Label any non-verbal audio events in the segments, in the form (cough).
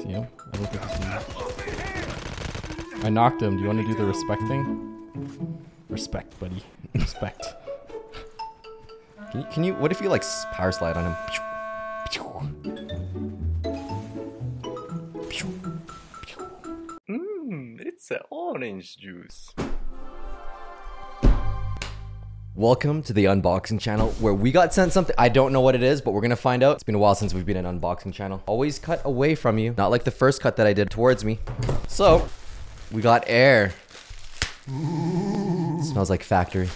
See him? I don't think him. I knocked him. Do you want to do the respect thing? Respect, buddy. (laughs) Respect. Can you, can you? What if you like power slide on him? Mmm, it's a orange juice. Welcome to the unboxing channel where we got sent something. I don't know what it is, but we're gonna find out. It's been a while since we've been an unboxing channel. Always cut away from you, not like the first cut that I did towards me. So, we got air. Smells like factory.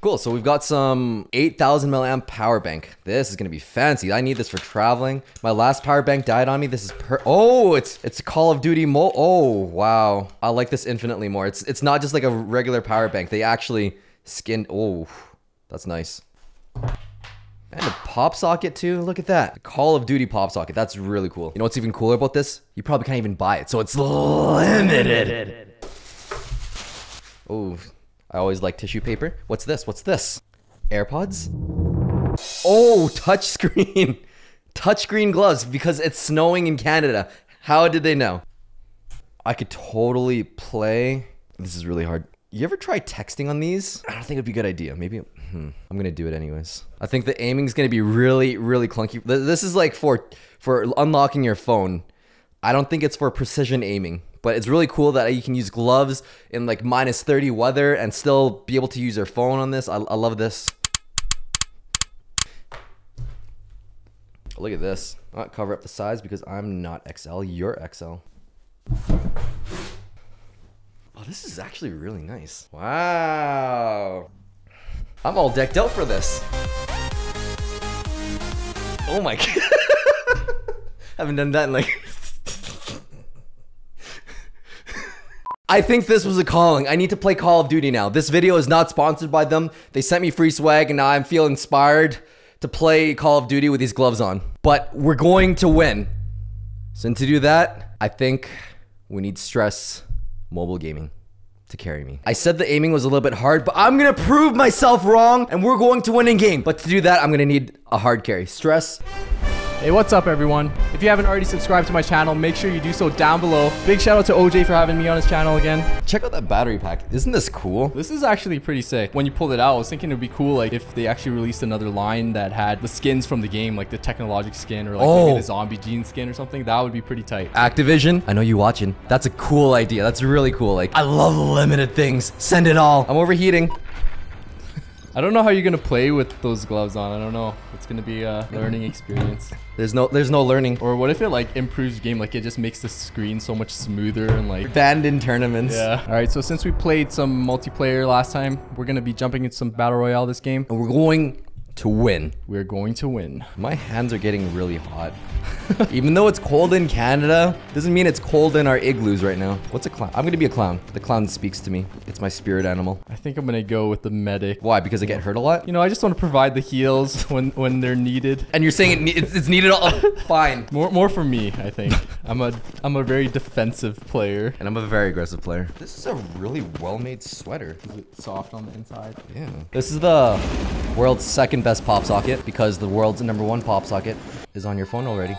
Cool, so we've got some 8000 milliamp power bank. This is gonna be fancy. I need this for traveling. My last power bank died on me. This is per- Oh, it's it's Call of Duty mo- Oh, wow. I like this infinitely more. It's it's not just like a regular power bank. They actually skinned Oh, that's nice. And a pop socket too. Look at that. Call of Duty pop socket. That's really cool. You know what's even cooler about this? You probably can't even buy it. So it's limited. Oh, I always like tissue paper. What's this? What's this? AirPods? Oh, touchscreen. (laughs) touchscreen gloves because it's snowing in Canada. How did they know? I could totally play. This is really hard. You ever try texting on these? I don't think it'd be a good idea. Maybe hmm, I'm gonna do it anyways. I think the aiming's gonna be really, really clunky. This is like for for unlocking your phone. I don't think it's for precision aiming, but it's really cool that you can use gloves in like minus 30 weather and still be able to use your phone on this. I, I love this. Look at this. I'll cover up the size because I'm not XL. You're XL. Oh, this is actually really nice. Wow. I'm all decked out for this. Oh my (laughs) god. Haven't done that in like. (laughs) I think this was a calling. I need to play Call of Duty now. This video is not sponsored by them. They sent me free swag and now I feel inspired to play Call of Duty with these gloves on. But we're going to win. So to do that, I think we need stress mobile gaming to carry me. I said the aiming was a little bit hard, but I'm gonna prove myself wrong and we're going to win in game. But to do that, I'm gonna need a hard carry. Stress. Hey, what's up, everyone? If you haven't already subscribed to my channel, make sure you do so down below. Big shout out to OJ for having me on his channel again. Check out that battery pack. Isn't this cool? This is actually pretty sick. When you pulled it out, I was thinking it'd be cool like if they actually released another line that had the skins from the game, like the technologic skin or like Oh. maybe the zombie gene skin or something. That would be pretty tight. Activision, I know you watching. That's a cool idea. That's really cool. Like, I love limited things. Send it all. I'm overheating. I don't know how you're gonna play with those gloves on. I don't know. It's gonna be a (laughs) learning experience. There's no, there's no learning. Or what if it like improves the game? Like it just makes the screen so much smoother and like Banned in tournaments. Yeah. All right. So since we played some multiplayer last time, we're gonna be jumping into some battle royale this game. And we're going to win. We're going to win. My hands are getting really hot. Even though it's cold in Canada, doesn't mean it's cold in our igloos right now. What's a clown? I'm gonna be a clown. The clown speaks to me. It's my spirit animal. I think I'm gonna go with the medic. Why? Because I get hurt a lot? You know, I just want to provide the heals (laughs) when when they're needed. And you're saying it ne- it's, it's needed all? (laughs) Fine. More more for me, I think. I'm a I'm a very defensive player. And I'm a very aggressive player. This is a really well-made sweater. Is it soft on the inside? Yeah. This is the world's second best pop socket because the world's number one pop socket is on your phone already.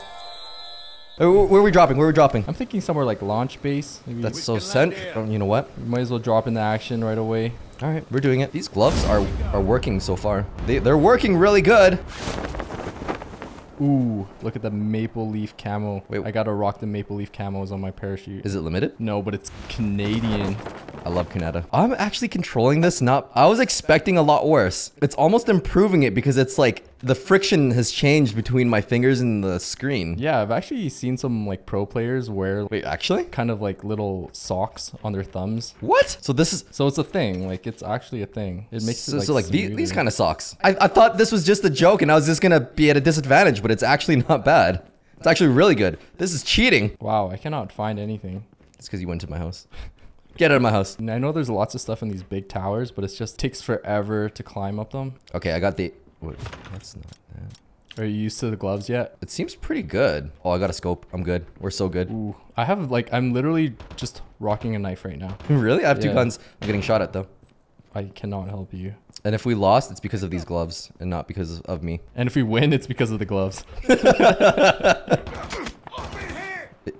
Where where are we dropping? Where are we dropping? I'm thinking somewhere like launch base. Maybe That's so sent. You know what? we might as well drop into action right away. All right, we're doing it. These gloves are are working so far. They they're working really good. Ooh, look at the maple leaf camo. Wait. I gotta rock the maple leaf camos on my parachute. Is it limited? no, but it's Canadian. I love Canada. I'm actually controlling this. Not. I was expecting a lot worse. It's almost improving it because it's like the friction has changed between my fingers and the screen. Yeah, I've actually seen some like pro players wear Wait, actually? kind of like little socks on their thumbs. What? So this is So it's a thing. Like it's actually a thing. It makes so it like, so like the- these kind of socks. I, I thought this was just a joke and I was just gonna be at a disadvantage, but it's actually (laughs) not bad. It's actually really good. This is cheating. Wow, I cannot find anything. It's because you went to my house. (laughs) Get out of my house. And I know there's lots of stuff in these big towers, but it just takes forever to climb up them. Okay, I got the. Wait, that's not that. Are you used to the gloves yet? It seems pretty good. Oh, I got a scope. I'm good. We're so good. Ooh, I have like I'm literally just rocking a knife right now. (laughs) really? I have two guns. I'm getting shot at though. I cannot help you. And if we lost, it's because of these gloves and not because of me. And if we win, it's because of the gloves. (laughs)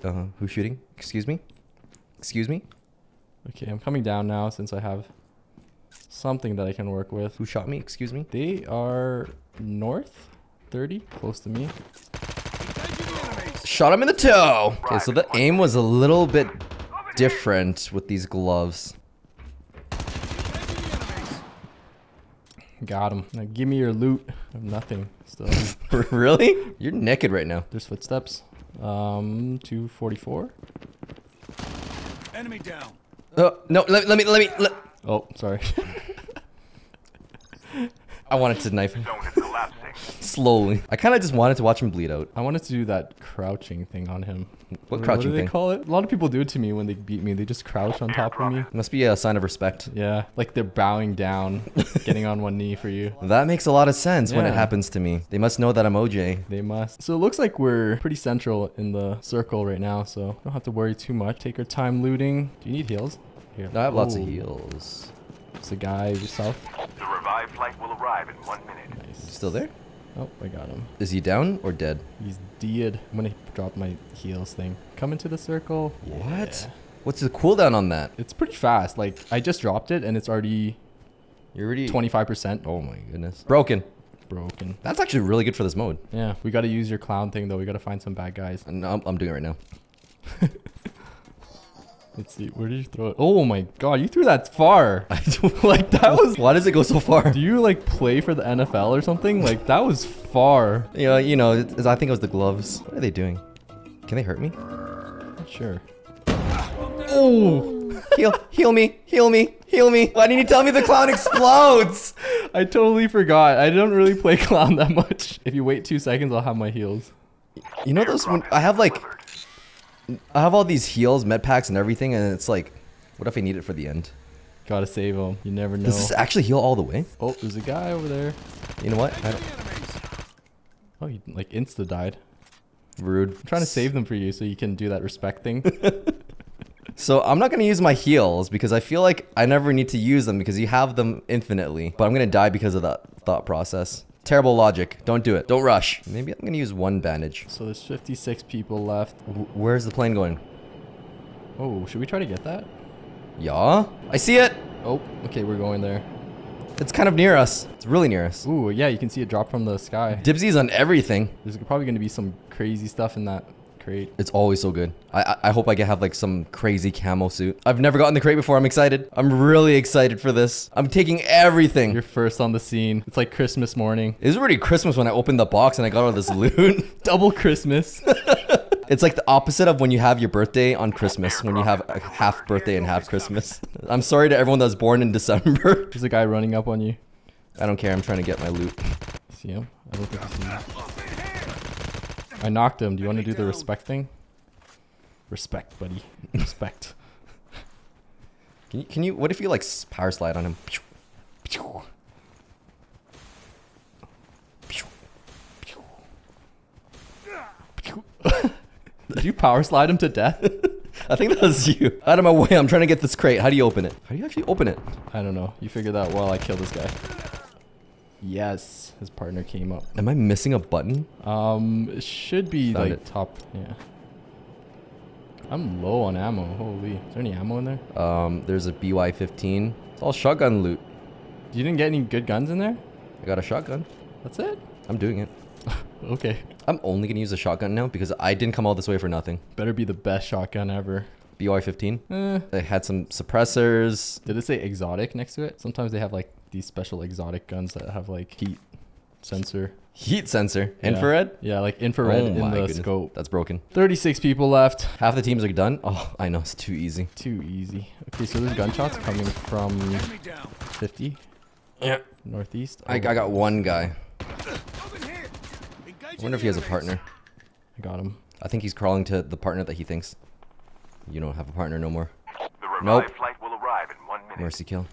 Uh, who's shooting? Excuse me? Excuse me? Okay, I'm coming down now since I have something that I can work with. Who shot me? Excuse me? They are north 30, close to me. Shot him in the toe! Okay, so the aim was a little bit different with these gloves. Got him. Now give me your loot. I have nothing still. (laughs) really? You're naked right now. There's footsteps. Um, 244. Enemy down. Uh, no, let, let me, let me, let, Oh, sorry. (laughs) I wanted to knife him. Slowly. I kind of just wanted to watch him bleed out. I wanted to do that crouching thing on him. What What crouching do they thing? call it? A lot of people do it to me when they beat me. They just crouch on top of me. Must be a sign of respect. Yeah, like they're bowing down, (laughs) getting on one knee for you. That makes a lot of sense when it happens to me. They must know that I'm OJ. They must. So it looks like we're pretty central in the circle right now, so don't have to worry too much. Take our time looting. Do you need heals? Here. I have lots of heals. It's a guy south. The revived flight will arrive in one minute. Nice. Still there? Oh, I got him. Is he down or dead? He's dead. I'm gonna drop my heals thing. Come into the circle. What? Yeah. What's the cooldown on that? It's pretty fast. Like I just dropped it and it's already You're already 25% Oh my goodness. Broken. broken. That's actually really good for this mode. Yeah, we gotta use your clown thing though. We gotta find some bad guys. And I'm, I'm doing it right now. (laughs) Let's see. Where did you throw it? Oh my god, you threw that far. (laughs) I don't like that was. Why does it go so far? Do you like play for the NFL or something? Like that was far. You know, you know. It's, I think it was the gloves. What are they doing? Can they hurt me? Sure. Oh! heal, heal me, heal me, heal me. Why didn't you tell me the clown explodes? (laughs) I totally forgot. I don't really play (laughs) clown that much. If you wait two seconds, I'll have my heals. You know those when I have like, I have all these heals, med packs, and everything, and it's like, what if I need it for the end? Gotta save them. You never know. Does this actually heal all the way? Oh, there's a guy over there. You know what? I Oh, he like insta died. rude. I'm trying to save them for you so you can do that respect thing. (laughs) (laughs) So I'm not gonna use my heals because I feel like I never need to use them because you have them infinitely. But I'm gonna die because of that thought process. Terrible logic. Don't do it. Don't rush. Maybe I'm gonna use one bandage. so there's 56 people left. Wh- Where's the plane going? Oh, should we try to get that? Yeah, I see it. Oh, okay, we're going there. It's kind of near us. It's really near us. Ooh, yeah, you can see it drop from the sky. Dibsies on everything. There's probably gonna be some crazy stuff in that crate. It's always so good. I I, I hope I get have like some crazy camo suit. I've never gotten the crate before. I'm excited. I'm really excited for this. I'm taking everything. You're first on the scene. It's like Christmas morning. it was already Christmas when I opened the box and I got all this loot. (laughs) Double Christmas. (laughs) It's like the opposite of when you have your birthday on Christmas, when you have a half birthday and half Christmas. (laughs) I'm sorry to everyone that was born in December. There's a guy running up on you. I don't care. I'm trying to get my loot. See him? I don't think I see him. I knocked him. Do you want to do the respect thing? Respect, buddy. (laughs) Respect. Can you, can you, what if you like power slide on him? (laughs) Did you power slide him to death? (laughs) I think that was you. Out of my way. I'm trying to get this crate. How do you open it? How do you actually open it? I don't know. You figure that while I kill this guy. Yes, his partner came up. Am I missing a button? Um, it should be Found like it. top. Yeah. I'm low on ammo. Holy. Is there any ammo in there? Um, there's a BY-15. It's all shotgun loot. You didn't get any good guns in there? I got a shotgun. That's it? I'm doing it. (laughs) Okay. I'm only gonna use a shotgun now because I didn't come all this way for nothing. Better be the best shotgun ever. BY-15. Eh. They had some suppressors. Did it say exotic next to it? Sometimes they have like these special exotic guns that have like heat sensor. Heat sensor. Yeah. Infrared? Yeah, like infrared oh in the goodness. scope. That's broken. 36 people left. Half the teams are done. Oh, I know. It's too easy. Too easy. Okay, so there's gunshots coming from 50 Yeah. northeast. I, I got one guy. Over here. Engage I wonder if he has a partner. I got him. I think he's crawling to the partner that he thinks. You don't have a partner no more. The Nope. flight will arrive in one minute. Mercy kill.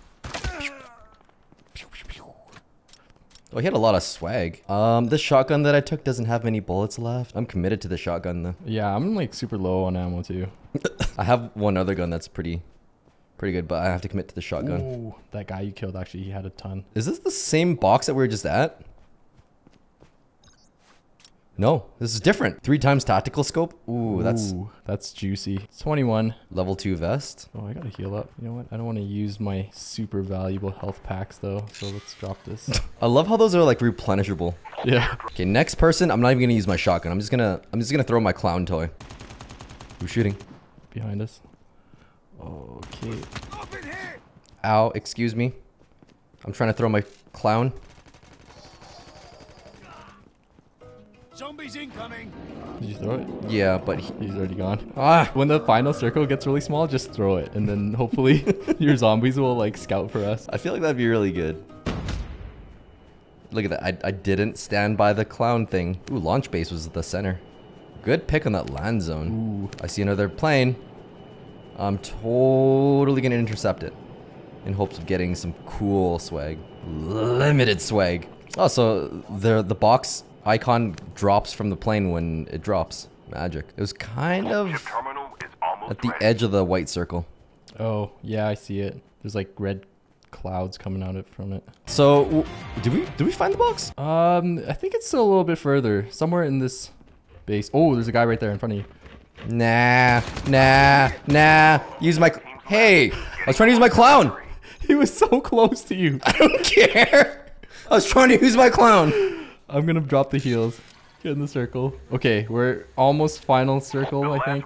Oh, he had a lot of swag. Um, this shotgun that I took doesn't have many bullets left. I'm committed to the shotgun though. Yeah, I'm like super low on ammo too. (laughs) I have one other gun that's pretty, pretty good, but I have to commit to the shotgun. Ooh, that guy you killed actually, he had a ton. Is this the same box that we were just at? No, this is different. Three times tactical scope. Ooh, that's Ooh, that's juicy. 21. level two vest. Oh, I gotta heal up. You know what? I don't want to use my super valuable health packs though. So let's drop this. (laughs) I love how those are like replenishable. yeah. Okay, next person. I'm not even gonna use my shotgun. I'm just gonna I'm just gonna throw my clown toy. Who's shooting? Behind us. Okay. Ow, excuse me. I'm trying to throw my clown. Zombies incoming! Did you throw it? Yeah, but he, He's already gone. ah, When the final circle gets really small, just throw it, and then hopefully (laughs) your zombies will like scout for us. I feel like that'd be really good. Look at that. I, I didn't stand by the clown thing. Ooh, launch base was at the center. Good pick on that land zone. Ooh. I see another plane. I'm totally gonna intercept it in hopes of getting some cool swag. Limited swag. Oh, so the the box icon drops from the plane when it drops. Magic. It was kind of terminal is almost at the ready. edge of the white circle. Oh yeah, I see it. There's like red clouds coming out it from it. So, w- did we did we find the box? Um, I think it's still a little bit further, somewhere in this base. Oh, there's a guy right there in front of you. Nah, nah, nah. Use my. Hey, I was trying to use my clown. (laughs) He was so close to you. I don't care. I was trying to use my clown. I'm gonna drop the heals. Get in the circle. Okay, we're almost final circle, I think.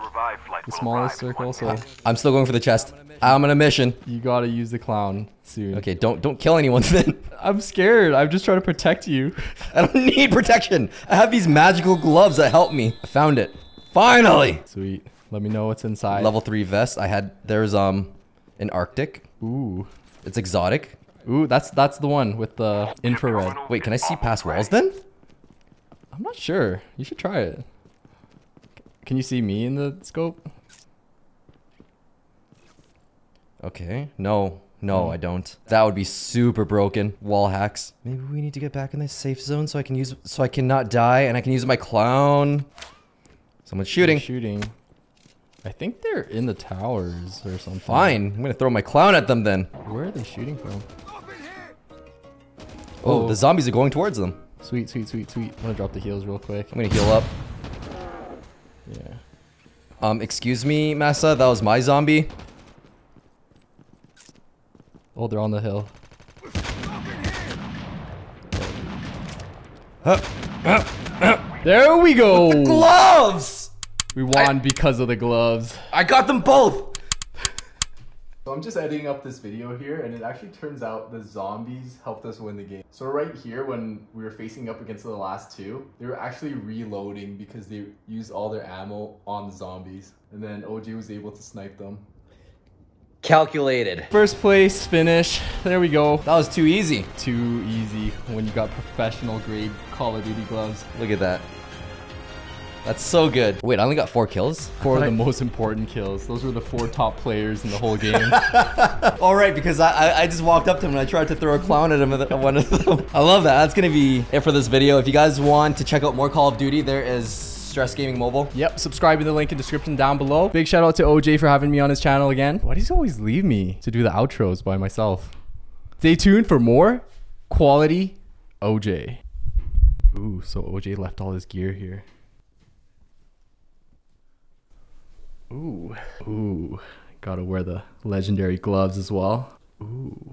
The smallest arrive in one circle, so I'm still going for the chest. I'm on a mission. you gotta use the clown soon. Okay, don't don't kill anyone then. (laughs) I'm scared. I'm just trying to protect you. (laughs) I don't need protection. I have these magical gloves that help me. I found it. Finally. Sweet. Let me know what's inside. Level three vest. I had. There's um, an Arctic. Ooh. It's exotic. Ooh, that's that's the one with the infrared. Wait, can I see past walls then? I'm not sure. You should try it. Can you see me in the scope? Okay. No. No, Oh. I don't. That would be super broken. Wall hacks. Maybe we need to get back in the safe zone so I can use so I cannot die and I can use my clown. Someone's shooting. Shooting. I think they're in the towers or something. Fine. I'm gonna throw my clown at them then. Where are they shooting from? Up in here! Oh, Oh. the zombies are going towards them. Sweet, sweet, sweet, sweet. I'm gonna drop the heals real quick. I'm gonna heal up. Yeah. Um, excuse me, Massa, that was my zombie. Oh, they're on the hill. There we go. Gloves! We won because of the gloves. I got them both! So I'm just editing up this video here, and it actually turns out the zombies helped us win the game. So right here, when we were facing up against the last two, they were actually reloading because they used all their ammo on the zombies. And then OJ was able to snipe them. Calculated. First place finish. There we go. That was too easy. Too easy when you got professional grade Call of Duty gloves. Look at that. That's so good. Wait, I only got four kills? Four of I- the most important kills. Those were the four top players in the whole game. (laughs) All right, because I, I I just walked up to him and I tried to throw a clown at him at (laughs) one of them. I love that. That's gonna be it for this video. If you guys want to check out more Call of Duty, there is Stress Gaming Mobile. Yep, subscribe in the link in description down below. Big shout out to OJ for having me on his channel again. Why does he always leave me to do the outros by myself? Stay tuned for more quality OJ. Ooh, so OJ left all his gear here. Ooh, ooh, gotta wear the legendary gloves as well. Ooh.